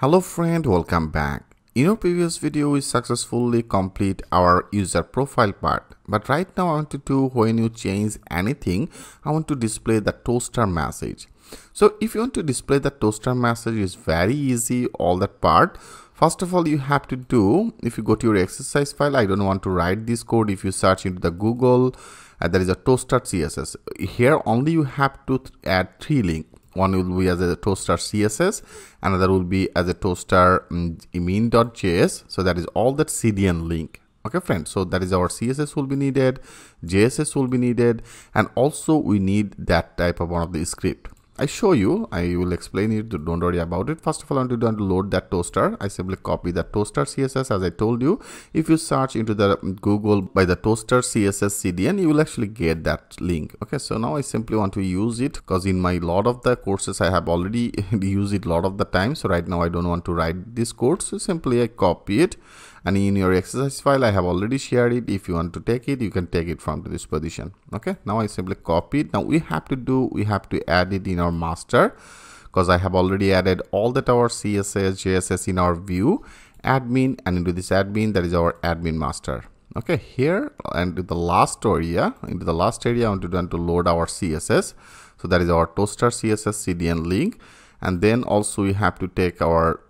Hello friend, welcome back. In our previous video, we successfully complete our user profile part. But right now I want to do when you change anything, I want to display the toaster message. So if you want to display the toaster message, it's very easy, all that part. First of all, you have to do, if you go to your exercise file, I don't want to write this code. If you search into the Google, uh, there is a toaster CSS. Here only you have to add three links one will be as a toaster css another will be as a toaster min.js mm, so that is all that cdn link. Okay friends so that is our css will be needed jss will be needed and also we need that type of one of the script I show you, I will explain it, don't worry about it. First of all, I want to load that toaster. I simply copy the toaster CSS as I told you. If you search into the Google by the toaster CSS CDN, you will actually get that link. Okay, so now I simply want to use it because in my lot of the courses, I have already used it a lot of the time. So right now I don't want to write this code. So simply I copy it and in your exercise file I have already shared it. If you want to take it you can take it from this position. Okay? Now I simply copy it. Now we have to do we have to add it in our master because I have already added all that our CSS JSS in our view admin and into this admin that is our admin master. Okay? Here and the last area into the last area I want to, to load our CSS so that is our toaster CSS CDN link. And then also we have to take our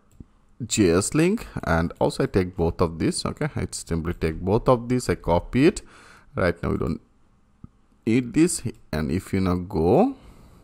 js link and also i take both of these okay? I simply take both of these i copy it. Right now we don't need this and if you now go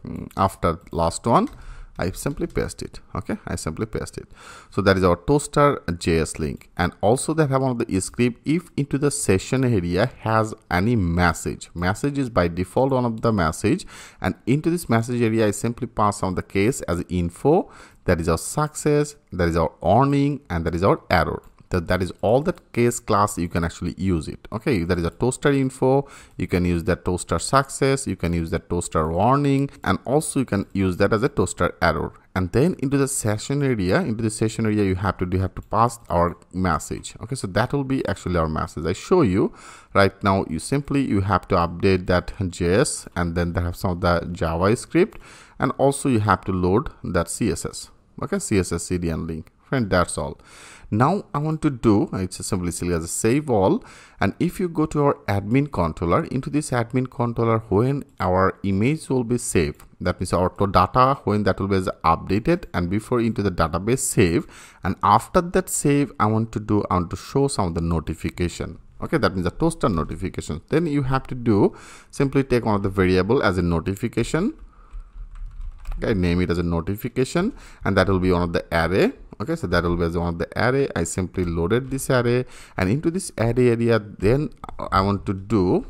mm, after last one I simply paste it okay? I simply paste it. So that is our toaster JS link and also that have one of the script if into the session area has any message. Message is by default one of the message and into this message area I simply pass on the case as info that is our success that is our warning and that is our error. That that is all that case class you can actually use it. Okay there is a toaster info. You can use that toaster success. You can use that toaster warning and also you can use that as a toaster error. And then into the session area into the session area you have to do have to pass our message. Okay so that will be actually our message. I show you right now you simply you have to update that js and then they have some of the javascript and also you have to load that css okay css cdn link. Friend that's all. Now I want to do it's simply silly as a save all. And if you go to our admin controller into this admin controller when our image will be saved that means our data when that will be updated and before into the database save. And after that save I want to do I want to show some of the notification. Okay that means the toaster notification. Then you have to do simply take one of the variable as a notification okay name it as a notification and that will be one of the array. Okay so that will be as one of the array. I simply loaded this array and into this array area then i want to do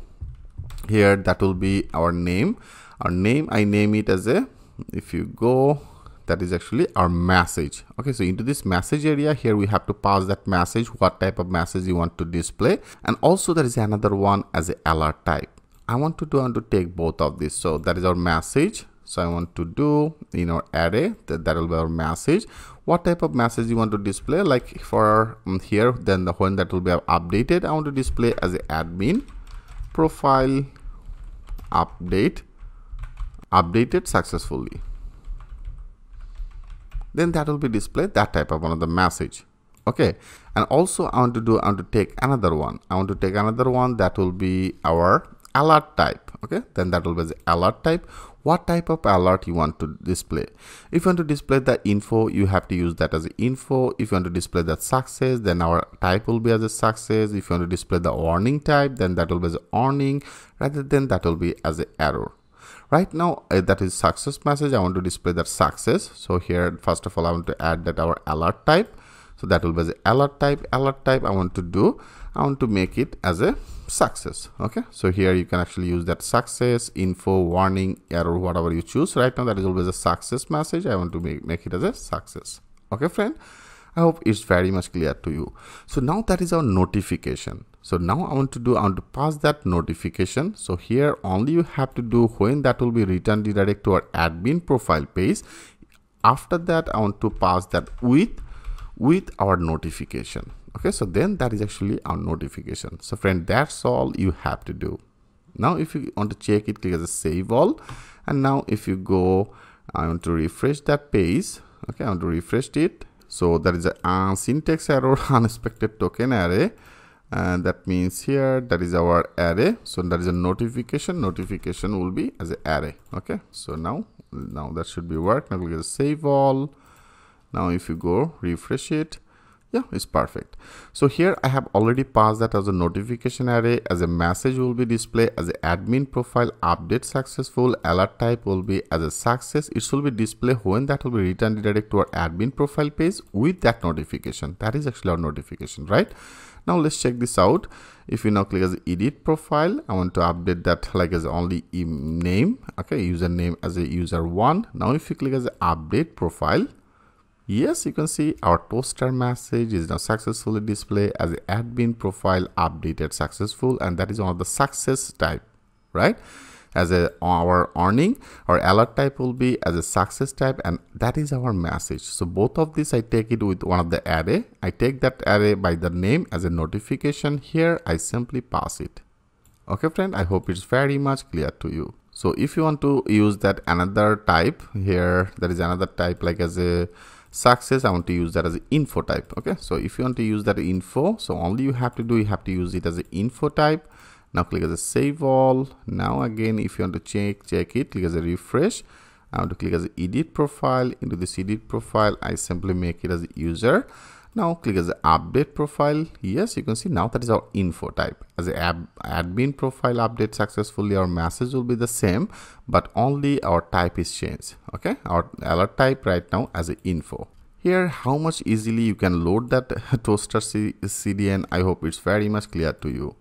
here that will be our name. Our name i name it as a if you go that is actually our message. Okay so into this message area here we have to pass that message what type of message you want to display. And also there is another one as a alert type. I want to do and to take both of these. So that is our message so i want to do in our array that that will be our message. What type of message you want to display? Like for um, here then the when that will be updated i want to display as a admin profile update updated successfully. Then that will be displayed that type of one of the message. Okay. And also i want to do i want to take another one. I want to take another one that will be our alert type okay? Then that will be the alert type. What type of alert you want to display? If you want to display the info you have to use that as info. If you want to display that success then our type will be as a success. If you want to display the warning type then that will be as a warning rather than that will be as an error. Right now uh, that is success message. I want to display that success. So here first of all i want to add that our alert type so that will be the alert type alert type i want to do. I want to make it as a success okay? So here you can actually use that success info warning error whatever you choose. Right now that is always a success message. I want to make, make it as a success okay friend? I hope it's very much clear to you. So now that is our notification. So now i want to do i want to pass that notification. So here only you have to do when that will be returned direct to our admin profile page. After that i want to pass that with with our notification. Okay so then that is actually our notification. So friend that's all you have to do. Now if you want to check it click as a save all. And now if you go i want to refresh that page. Okay i want to refresh it. So that is a uh, syntax error unexpected token array. And that means here that is our array. So there is a notification. Notification will be as an array. Okay so now now that should be work. Now click save all now if you go refresh it. Yeah it's perfect. So here i have already passed that as a notification array as a message will be displayed as an admin profile update successful alert type will be as a success. It will be displayed when that will be returned direct to our admin profile page with that notification. That is actually our notification right? Now let's check this out. If you now click as edit profile i want to update that like as only name okay username as a user one. Now if you click as update profile yes you can see our toaster message is now successfully displayed as the admin profile updated successful and that is one of the success type right? As a our earning our alert type will be as a success type and that is our message. So both of these i take it with one of the array. I take that array by the name as a notification here. I simply pass it. Okay friend i hope it's very much clear to you. So if you want to use that another type here there is another type like as a success i want to use that as info type okay? So if you want to use that info so only you have to do you have to use it as an info type. Now click as a save all. Now again if you want to check check it click as a refresh. I want to click as edit profile. Into this edit profile i simply make it as user now click as the update profile. Yes you can see now that is our info type. As ad admin profile update successfully our message will be the same but only our type is changed. Okay? Our alert type right now as a info. Here how much easily you can load that toaster cdn i hope it's very much clear to you.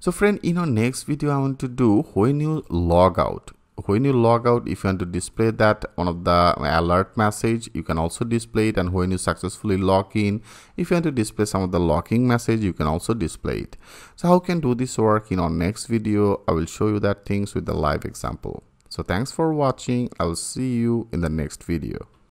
So friend in our next video i want to do when you log out when you log out if you want to display that one of the alert message you can also display it. And when you successfully log in if you want to display some of the locking message you can also display it. So how can do this work in our next video? I will show you that things with the live example. So thanks for watching. I'll see you in the next video